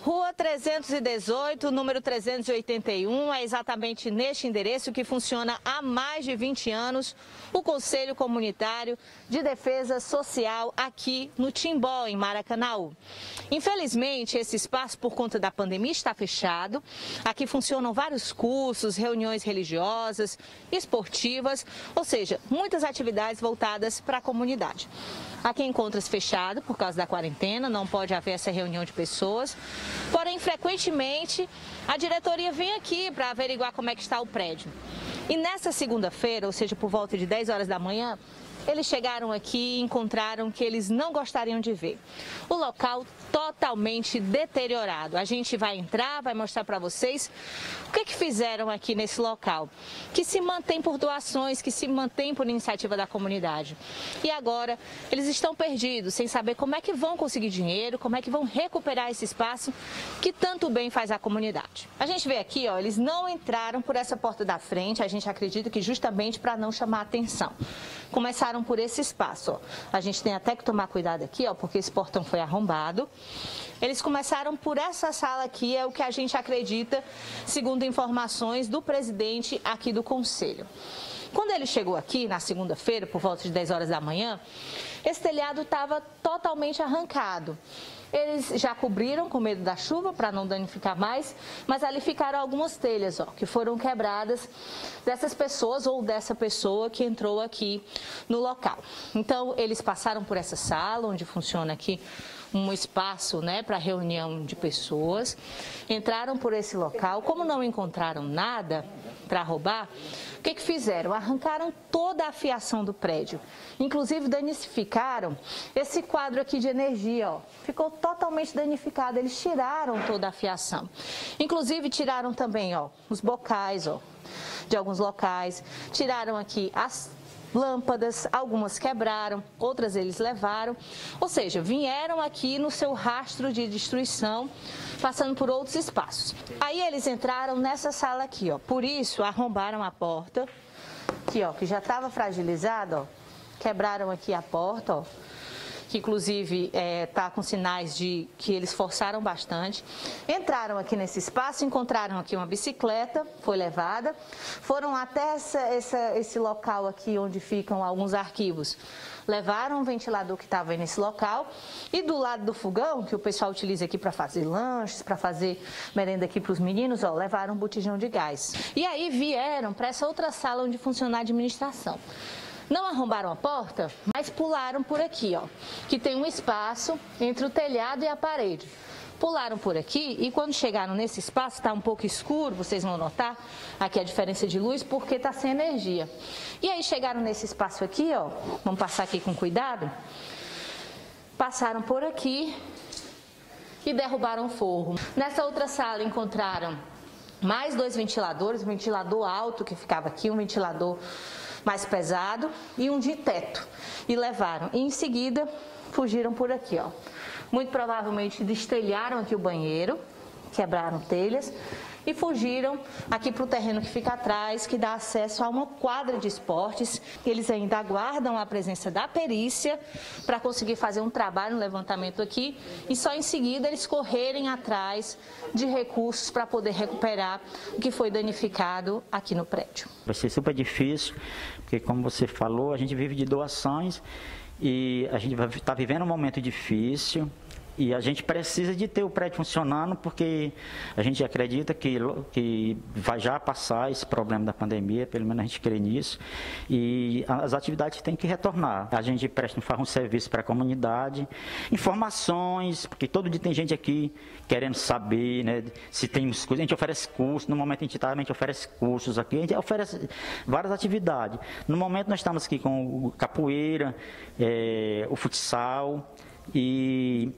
Rua 318, número 381, é exatamente neste endereço que funciona há mais de 20 anos o Conselho Comunitário de Defesa Social aqui no Timbó, em Maracanaú. Infelizmente, esse espaço, por conta da pandemia, está fechado. Aqui funcionam vários cursos, reuniões religiosas, esportivas, ou seja, muitas atividades voltadas para a comunidade. Aqui encontra-se fechado por causa da quarentena, não pode haver essa reunião de pessoas. Porém, frequentemente, a diretoria vem aqui para averiguar como é que está o prédio. E nessa segunda-feira, ou seja, por volta de 10 horas da manhã, eles chegaram aqui e encontraram que eles não gostariam de ver. O local totalmente deteriorado. A gente vai entrar, vai mostrar para vocês o que, que fizeram aqui nesse local, que se mantém por doações, que se mantém por iniciativa da comunidade. E agora eles estão perdidos, sem saber como é que vão conseguir dinheiro, como é que vão recuperar esse espaço que tanto bem faz à comunidade. A gente vê aqui, ó, eles não entraram por essa porta da frente, a gente acredita que justamente para não chamar atenção. Começaram por esse espaço, ó. A gente tem até que tomar cuidado aqui, ó, porque esse portão foi arrombado. Eles começaram por essa sala aqui, é o que a gente acredita, segundo informações do presidente aqui do conselho. Quando ele chegou aqui na segunda-feira, por volta de 10 horas da manhã, esse telhado estava totalmente arrancado. Eles já cobriram com medo da chuva para não danificar mais, mas ali ficaram algumas telhas ó, que foram quebradas dessas pessoas ou dessa pessoa que entrou aqui no local. Então, eles passaram por essa sala onde funciona aqui um espaço né, para reunião de pessoas, entraram por esse local, como não encontraram nada para roubar, o que, que fizeram? Arrancaram toda a fiação do prédio, inclusive danificaram esse quadro aqui de energia, ó, ficou totalmente danificado, eles tiraram toda a fiação, inclusive tiraram também ó, os bocais, ó, de alguns locais, tiraram aqui as lâmpadas, algumas quebraram, outras eles levaram. Ou seja, vieram aqui no seu rastro de destruição, passando por outros espaços. Aí eles entraram nessa sala aqui, ó. Por isso arrombaram a porta, aqui, ó, que já estava fragilizada, ó. Quebraram aqui a porta, ó que inclusive está é, tá com sinais de que eles forçaram bastante. Entraram aqui nesse espaço, encontraram aqui uma bicicleta, foi levada, foram até essa, essa, esse local aqui onde ficam alguns arquivos. Levaram um ventilador que estava aí nesse local e do lado do fogão, que o pessoal utiliza aqui para fazer lanches, para fazer merenda aqui para os meninos, ó, levaram um botijão de gás. E aí vieram para essa outra sala onde funciona a administração. Não arrombaram a porta, mas pularam por aqui, ó, que tem um espaço entre o telhado e a parede. Pularam por aqui e quando chegaram nesse espaço, está um pouco escuro, vocês vão notar aqui a diferença de luz, porque está sem energia. E aí chegaram nesse espaço aqui, ó, vamos passar aqui com cuidado. Passaram por aqui e derrubaram o forro. Nessa outra sala encontraram mais dois ventiladores, um ventilador alto que ficava aqui, um ventilador mais pesado e um de teto. E levaram. E em seguida fugiram por aqui, ó. Muito provavelmente destelharam aqui o banheiro, quebraram telhas e fugiram aqui para o terreno que fica atrás, que dá acesso a uma quadra de esportes. Eles ainda aguardam a presença da perícia para conseguir fazer um trabalho, um levantamento aqui, e só em seguida eles correrem atrás de recursos para poder recuperar o que foi danificado aqui no prédio. Vai ser super difícil, porque como você falou, a gente vive de doações e a gente está vivendo um momento difícil. E a gente precisa de ter o prédio funcionando porque a gente acredita que, que vai já passar esse problema da pandemia, pelo menos a gente crê nisso. E as atividades têm que retornar. A gente presta faz um serviço para a comunidade, informações, porque todo dia tem gente aqui querendo saber né, se tem coisas. A gente oferece cursos, no momento a gente, tá, a gente oferece cursos aqui, a gente oferece várias atividades. No momento nós estamos aqui com capoeira, é, o futsal e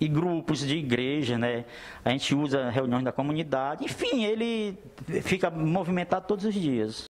e grupos de igreja, né? A gente usa reuniões da comunidade, enfim, ele fica movimentado todos os dias.